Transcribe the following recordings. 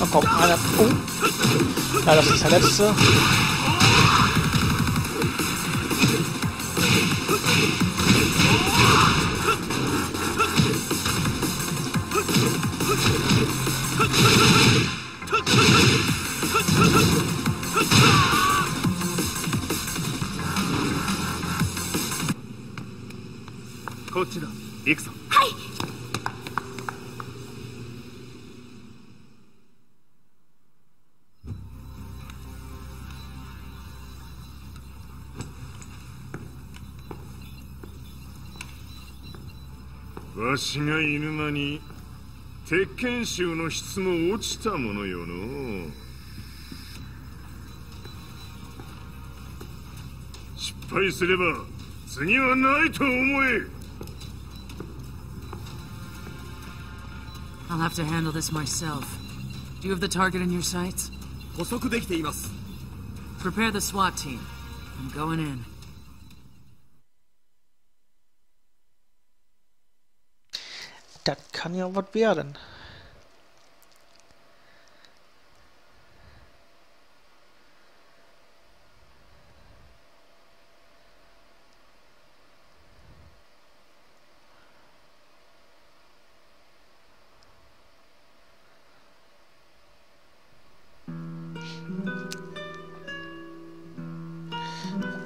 Na komm, einer. Oh. Ja, das ist der letzte. わしが犬間に鉄拳衆の質も落ちたものよの失敗すれば次はないと思え I'll have to handle this myself. Do you have the target in your sights? 捕捉できています Prepare the SWAT team. I'm going in. Das kann ja was werden.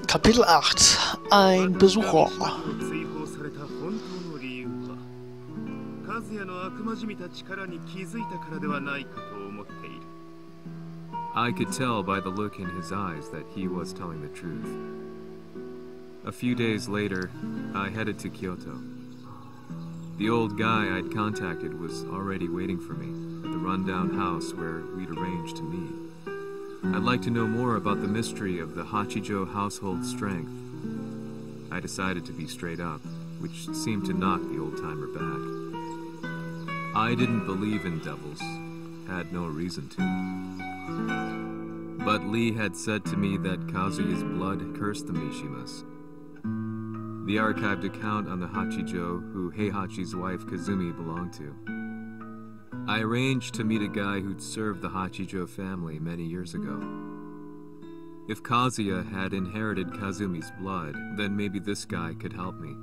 Kapitel 8 Ein Besucher 和也の悪魔じみた力に気づいたからではないかと思っている I could tell by the look in his eyes that he was telling the truth. A few days later, I headed to Kyoto. The old guy I'd contacted was already waiting for me at the rundown house where we'd arranged to meet. I'd like to know more about the mystery of the Hachijo household strength. I decided to be straight up, which seemed to knock the old timer back. I didn't believe in devils, had no reason to. But Lee had said to me that Kazuya's blood cursed the Mishimas. The archived account on the Hachijo who Heihachi's wife Kazumi belonged to. I arranged to meet a guy who'd served the Hachijo family many years ago. If Kazuya had inherited Kazumi's blood, then maybe this guy could help me.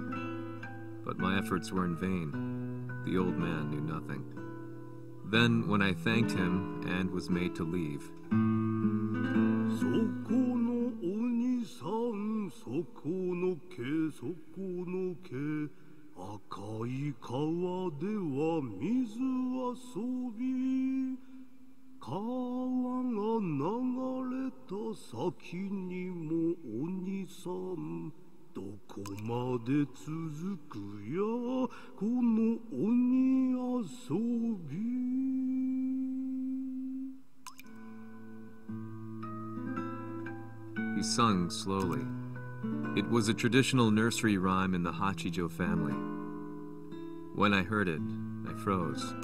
But my efforts were in vain. The old man knew nothing. Then, when I thanked him and was made to leave, そこのお兄さんそこの毛そこの毛赤い川では水遊び川が流れた先にもお兄さんどこまで続くやこの鬼遊び he sung slowly. It was a traditional nursery rhyme in the Hachijo family. When I heard it, I froze.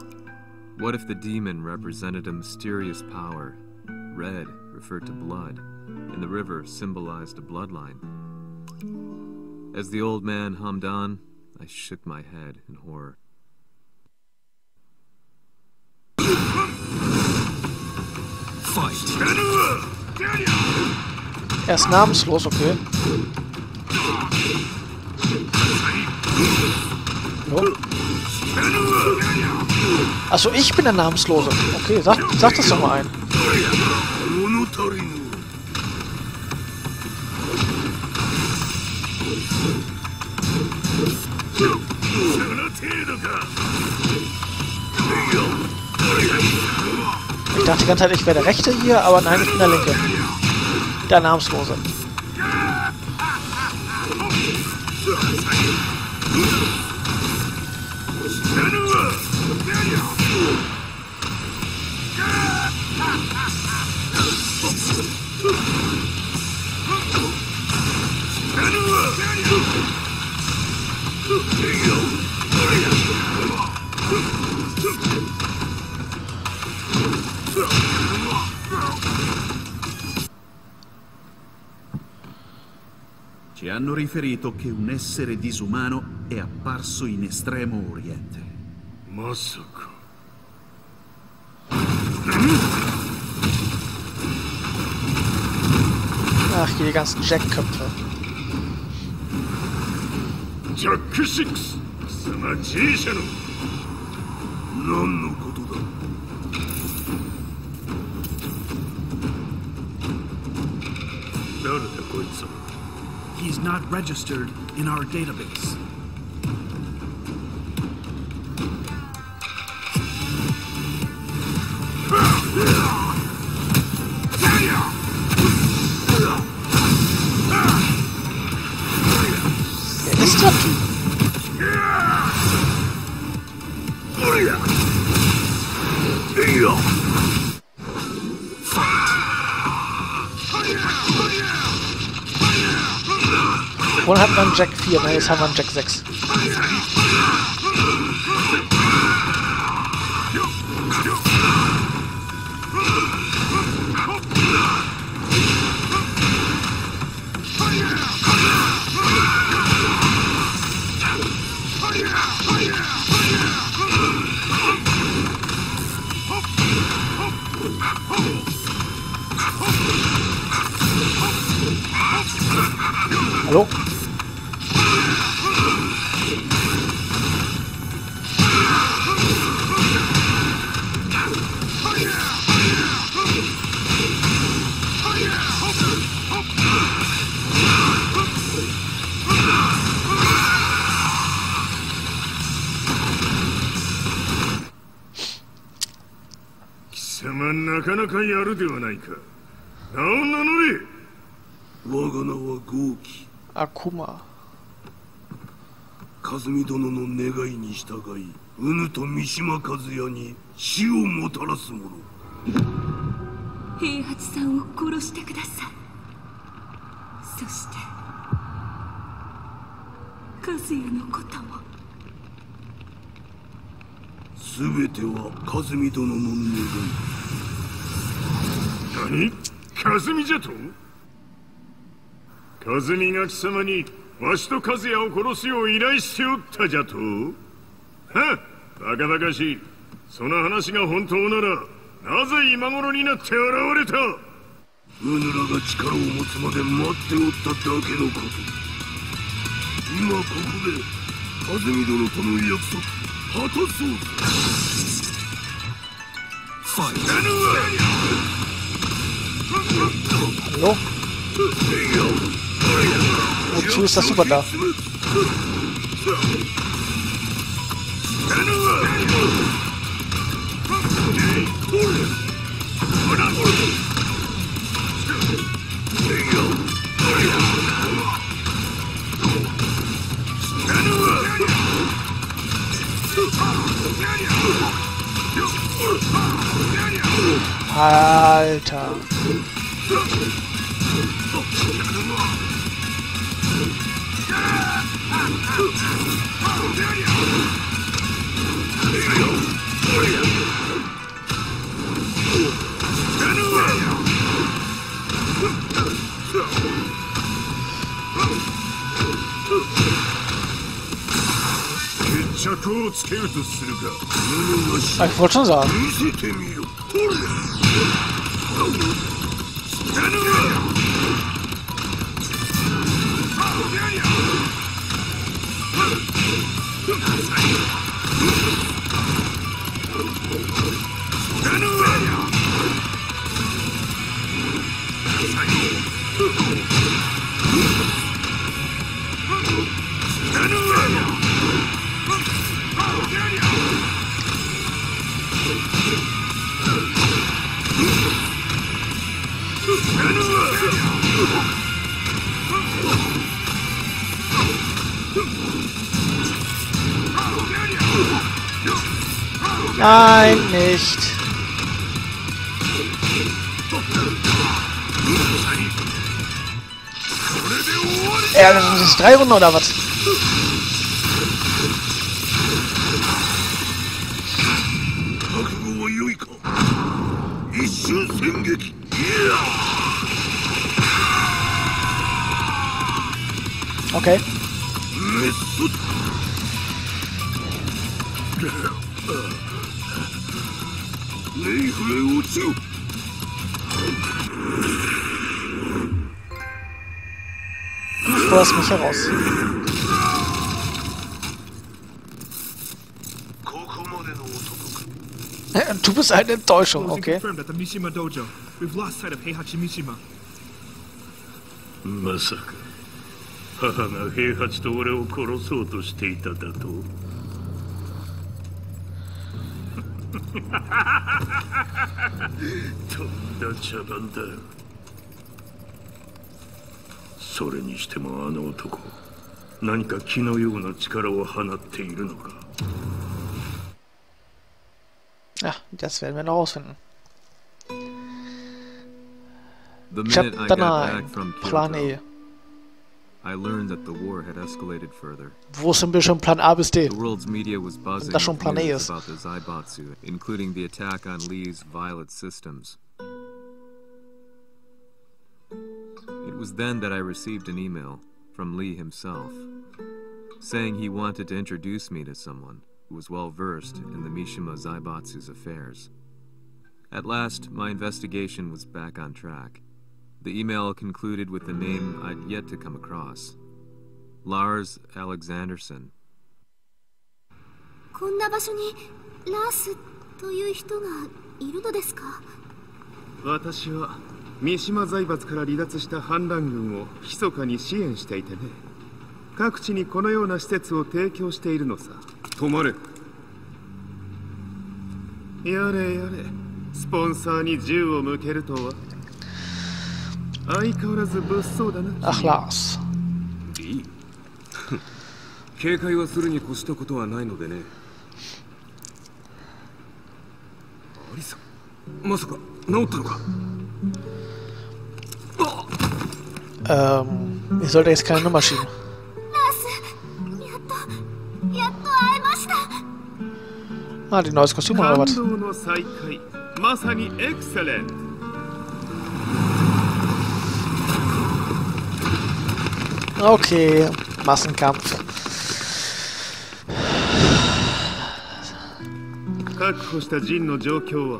What if the demon represented a mysterious power? Red referred to blood, and the river symbolized a bloodline. As the old man hummed on, I shook my head in horror. Er ist namenslos, okay. Jo. Achso, ich bin der Namenslose. Okay, sag, sag das doch mal ein. Ich dachte die ganze Zeit, ich wäre der Rechte hier, aber nein, ich bin der Linke. Der Namenslose. hanno riferito che un essere disumano è apparso in estremo oriente. まさか Ach, hier die ganzen Jack-Köpfe. ジャック6貴様 G 社の何のことだ誰だこいつは He's not registered in our database. Man Jack 4, ne? Jetzt haben wir einen Jack 6. Hallo? かやるではないか。名を名乗れ。我が名は豪輝 Akuma. 和美殿の願いに従いうぬと三島和也に死をもたらす者。平八さんを殺してください。そして和也のことも。全ては和美殿の願い何？和美じゃと？和美が貴様にわしと和也を殺すよう依頼しておったじゃと？は？っバカバカしい。その話が本当ならなぜ今頃になって現れた？うぬらが力を持つまで待っておっただけのこと。今ここで和美殿との約束果たそうぜ Hallo? Wozu ist das super da? Alter. Ich wollte schon sagen. Nein, nicht. Ja, das ist drei Runden oder was? Okay. Du hast mich heraus. ここまでの男か Du bist eine Enttäuschung, Closing okay. confirmed at the Mishima Dojo. We've lost sight of Heihachi Mishima. まさか母が平八と俺を殺そうとしていただと とんだ茶番だそれにしてもあの男何か気のような力を放っているのか Ja, das werden wir noch rausfinden. The minute I Chapter got 9, back from Plan E. Wo sind wir schon Plan A bis D? The world's media was buzzing Das schon Plan E ist. about the Zaibatsu, including the attack on Lee's Violet systems. It was then that I received an email from Lee himself, saying he wanted to introduce me to someone who was well versed in the Mishima Zaibatsu's affairs. At last, my investigation was back on track. The email concluded with a name I'd yet to come across. Lars Alexanderson. こんな場所にラースという人がいるのですか？私は三島財閥から離脱した反乱軍を密かに支援していてね。各地にこのような施設を提供しているのさ。止まれ。やれやれ。スポンサーに銃を向けるとは相変わらず物騒だな Ach, Lars. 警戒はするに越したことはないのでねアリさんまさか治ったのか Ähm, ich sollte jetzt keine Nummer schieben. やっとやっと会えました Ah, die neues Kostüm oder 感 was? 動の再会まさにエクセレント Okay, Massenkampf. 確保したジンの状況は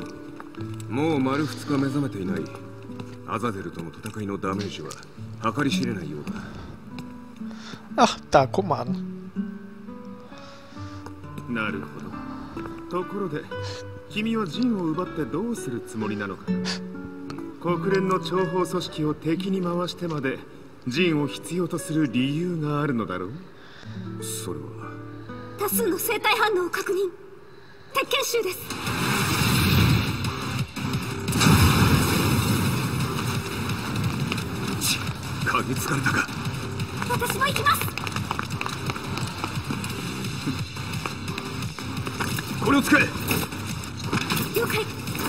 もう丸2日目覚めていないアザゼルとの戦いのダメージは計り知れないようだ Ach, da, guck mal an. なるほどところで君はジンを奪ってどうするつもりなのか国連の諜報組織を敵に回してまでジンを必要とする理由があるのだろう？それは。多数の生体反応を確認。鉄拳集です。嗅ぎつかれたか。私も行きます。これを使え。了解。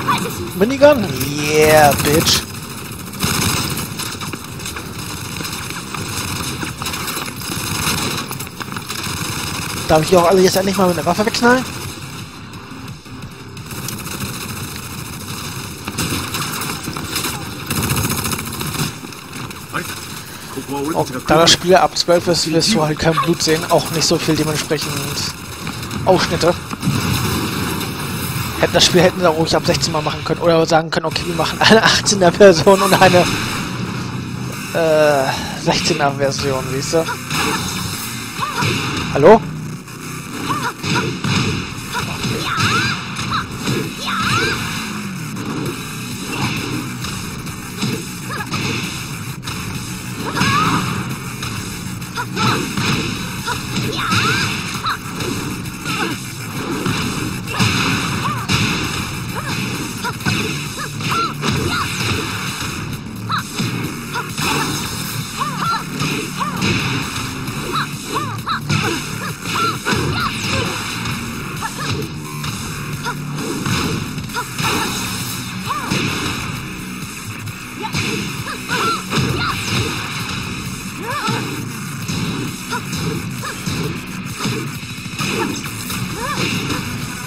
排除します。Minigun? Yeah, bitch. Darf ich die auch alle jetzt endlich mal mit einer Waffe wegknallen? Auch da das Spiel ab 12 ist, wirst du halt kein Blut sehen, auch nicht so viel dementsprechend Ausschnitte. Hätten das Spiel hätten auch ruhig ab 16 mal machen können oder sagen können, okay, wir machen eine 18er Version und eine äh, 16er Version, weißt du? Hallo?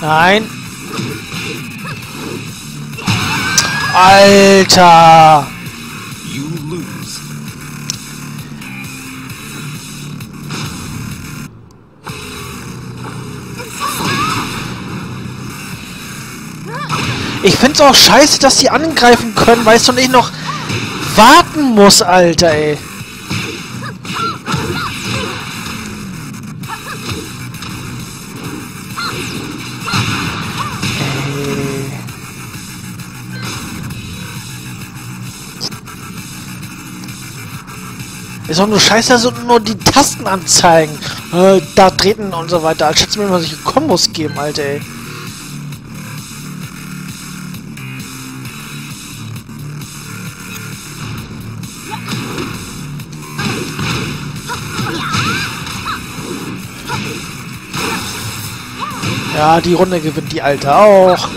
Nein. Alter. Ich find's auch scheiße, dass sie angreifen können, weißt du, und ich noch warten muss, Alter, ey. Ist auch nur scheiße, dass nur die Tasten anzeigen. Äh, da treten und so weiter. Als hätte mir mal solche Kombos geben, Alter, ey. Ja, die Runde gewinnt die Alte auch.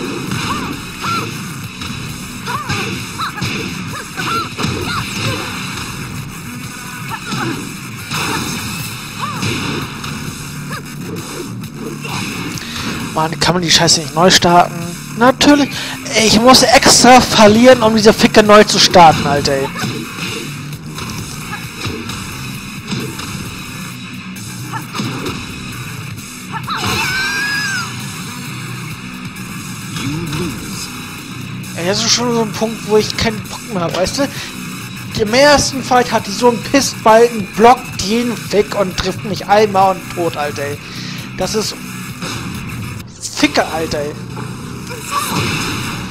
Mann, kann man die Scheiße nicht neu starten? Natürlich. Ich muss extra verlieren, um diese Ficke neu zu starten, Alter. Ey. Ey, das ist schon so ein Punkt, wo ich keinen Bock mehr habe, weißt du? Im ersten Fight hat die so einen Pissbalken, blockt jeden Fick und trifft mich einmal und tot, Alter. Das ist Ficke, Alter, ey.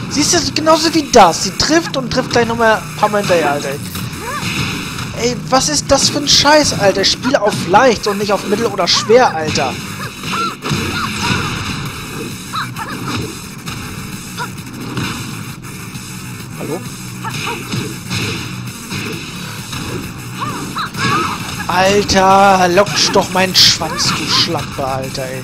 Siehst du, genauso wie das. Sie trifft und trifft gleich nochmal ein paar Mal hinterher, Alter. Ey, was ist das für ein Scheiß, Alter? Spiel auf leicht und nicht auf mittel oder schwer, Alter. Hallo? Alter, lockst doch meinen Schwanz, du Schlampe, Alter, ey.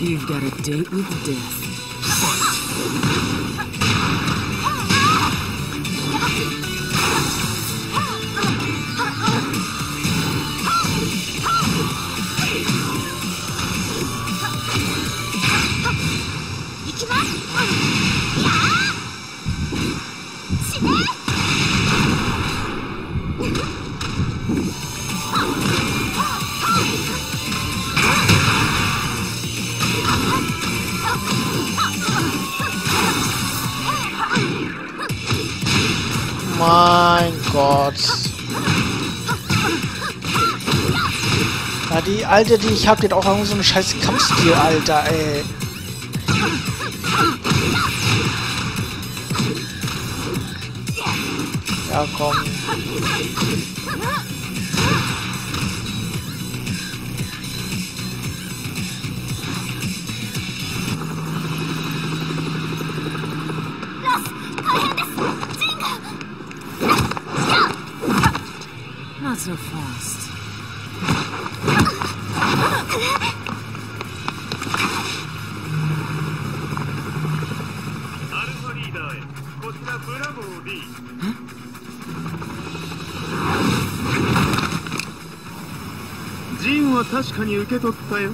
You've got a date with death. Gott. Ja, die alte, die ich hab, die hat auch irgend so einen scheiß Kampfstil, Alter, ey. Ja, komm. Not so fast. アルファリーダーへこちらブラボー D ジンは確かに受け取ったよ。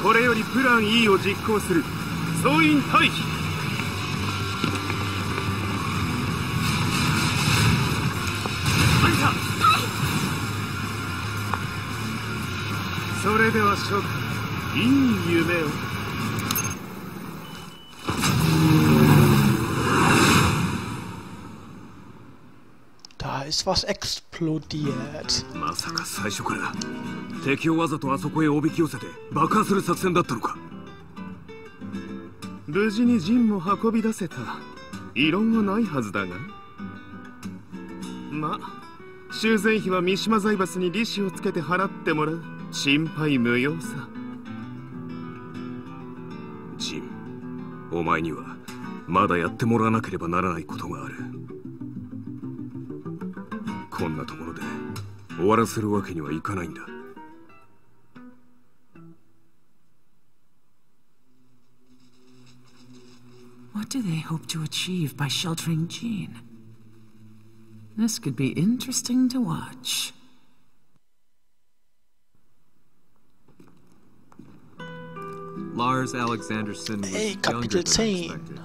これよりプラン E を実行する。総員退避れでは諸君いい夢を。Ist was explodiert. まさか最初から敵をわざとあそこへおびき寄せて爆破する作戦だったのか。無事にジンも運び出せた異論はないはずだが。ま修繕費は三島財閥に利子をつけて払ってもらう心配無用さジンお前にはまだやってもらわなければならないことがあるこんなところで終わらせるわけにはいかないんだ What do they hope to achieve by sheltering Jean? This could be interesting to watch. Lars Alexanderson was Hey, younger than 10. expected.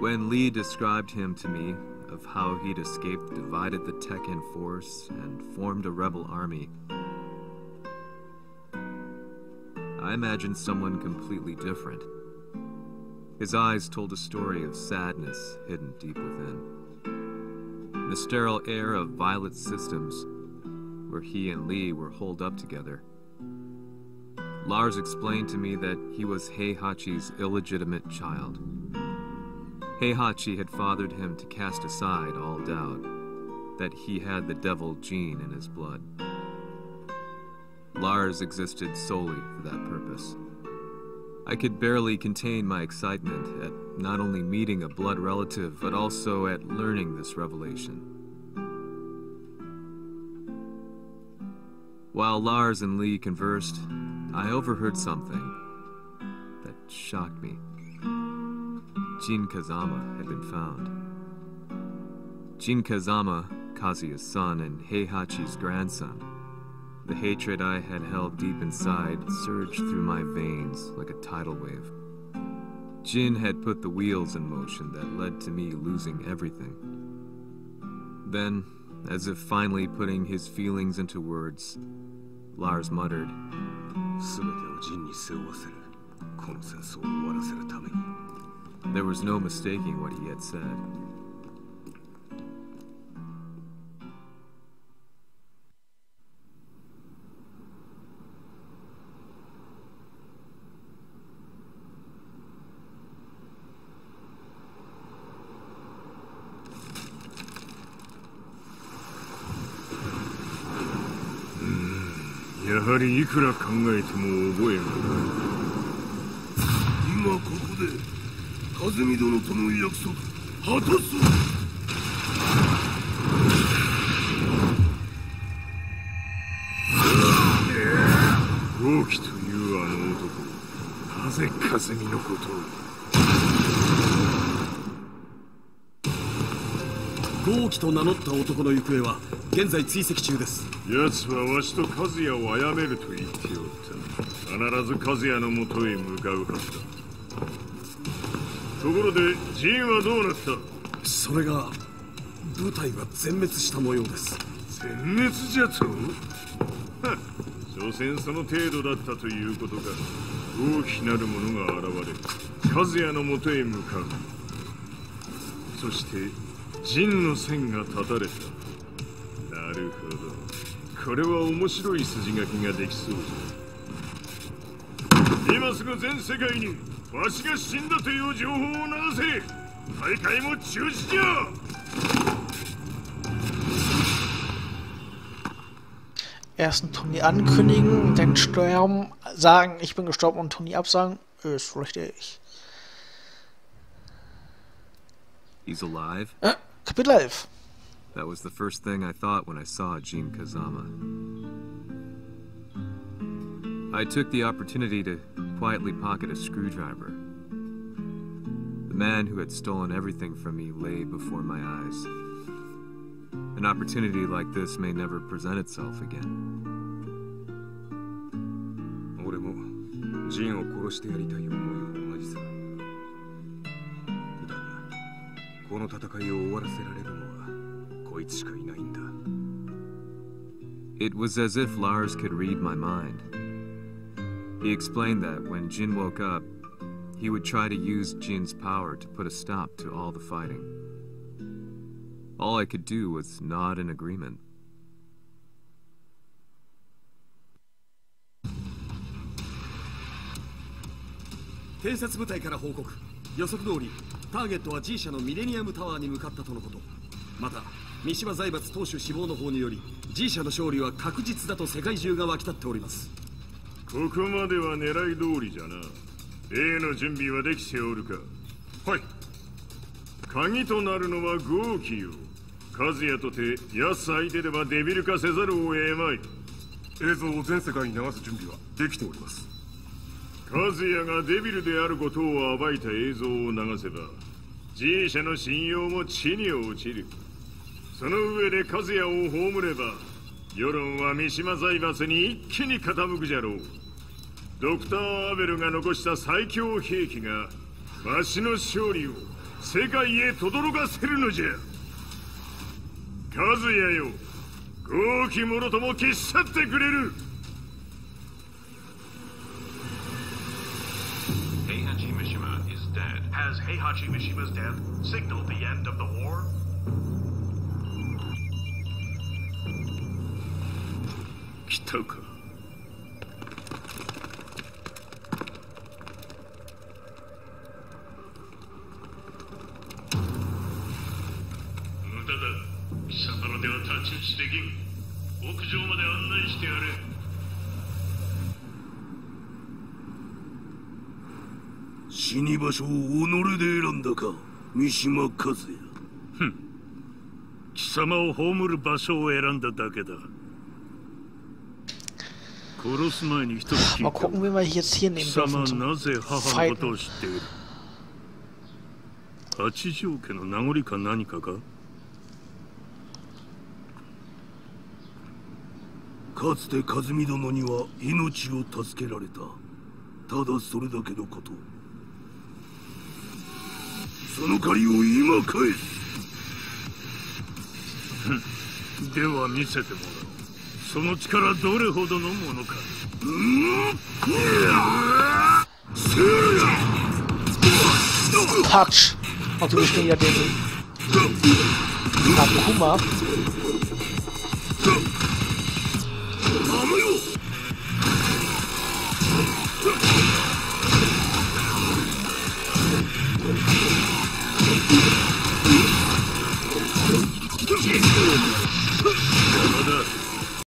When Lee described him to me of how he'd escaped, divided the Tekken force, and formed a rebel army, I imagined someone completely different. His eyes told a story of sadness hidden deep within. The sterile air of Violet Systems, where he and Lee were holed up together, Lars explained to me that he was Heihachi's illegitimate child. Heihachi had fathered him to cast aside all doubt that he had the devil gene in his blood. Lars existed solely for that purpose. I could barely contain my excitement at not only meeting a blood relative, but also at learning this revelation. While Lars and Lee conversed, I overheard something that shocked me. Jin Kazama had been found. Jin Kazama, Kazuya's son and Heihachi's grandson. The hatred I had held deep inside surged through my veins like a tidal wave. Jin had put the wheels in motion that led to me losing everything. Then, as if finally putting his feelings into words, Lars muttered, 全てをジンに背負わせるこの戦争を終わらせるために There was no mistaking what he had said.「 くら考えても覚えがない」今ここで風見殿との約束果たす。豪輝というあの男。なぜ風見のことを豪輝と名乗った男の行方は現在追跡中です。奴はわしと和也を殺めると言っておった。必ず和也のもとへ向かうはずだ。ところでジンはどうなった？それが部隊は全滅した模様です。全滅じゃと？は 所詮その程度だったということか。大きなる者が現れ和也のもとへ向かう。そして陣の線が断たれた。なるほどこれは面白い筋書きができそうじゃ今すぐ全世界にわしが死んだという情報を流せ大会も中止じゃ Erst ein Turnier ankündigen, dann sterben, sagen, ich bin gestorben und Turnier absagen, ist richtig. He's alive? Äh, Kapitel 11. That was the first thing I thought when I saw Jin Kazama. I took the opportunity to quietly pocket a screwdriver. The man who had stolen everything from me lay before my eyes. An opportunity like this may never present itself again. 俺もジンを殺してやりたい思いは同じさだがこの戦いを終わらせられるのはこ いつしかいないんだ It was as if Lars could read my mind. He explained that when Jin woke up, he would try to use Jin's power to put a stop to all the fighting. All I could do was nod in agreement. 偵察部隊から報告予測通りターゲットは G 社のミレニアムタワーに向かったとのこと また三島財閥当主死亡の方により G 社の勝利は確実だと世界中が沸き立っております。ここまでは狙い通りじゃな。A の準備はできておるか。はい。鍵となるのは豪気よ。和也とて安相手ではデビル化せざるを得まい。映像を全世界に流す準備はできております。和也がデビルであることを暴いた映像を流せば G 社の信用も地に落ちるその上で和也を葬れば世論は三島財閥に一気に傾くじゃろうドクター・アベルが残した最強兵器がわしの勝利を世界へ轟かせるのじゃ和也よ豪気者とも消し去ってくれる Heihachi Mishima is dead. Has Heihachi Mishima's death signaled the end of the war? れ。死に場所を己で選んだか三島和也。貴様を葬る場所を選んだだけだ Mal いた。gucken, wen wir jetzt hier nehmen 貴様 dürfen な zum ぜ母のこと Fighten. を知っている？八条家の名残か何かか？かつて和美殿には命を助けられた。ただそれだけのこと。その借りを今返す。では見せてもらおうその力どれほどのものか Touch. Und wir stehen ja den Takuma.